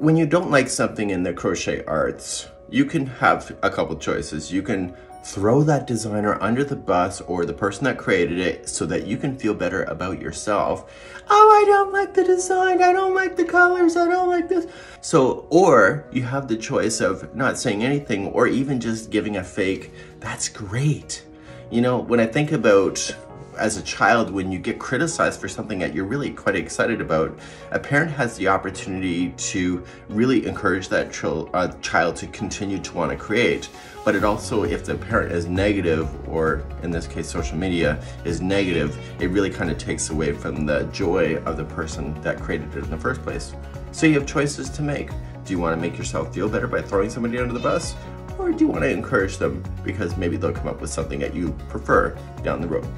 when you don't like something in the crochet arts, you can have a couple choices. You can throw that designer under the bus or the person that created it so that you can feel better about yourself. Oh, I don't like the design. I don't like the colors. I don't like this. So, or you have the choice of not saying anything or even just giving a fake, that's great. You know, when I think about as a child when you get criticized for something that you're really quite excited about, a parent has the opportunity to really encourage that uh, child to continue to want to create. But it also, if the parent is negative, or in this case social media is negative, it really kind of takes away from the joy of the person that created it in the first place. So you have choices to make. Do you want to make yourself feel better by throwing somebody under the bus? Or do you want to encourage them because maybe they'll come up with something that you prefer down the road?